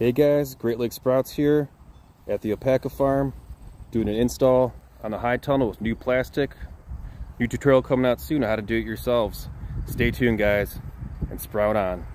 Hey guys, Great Lakes Sprouts here at the Alpaca Farm doing an install on the high tunnel with new plastic. New tutorial coming out soon on how to do it yourselves. Stay tuned guys and sprout on.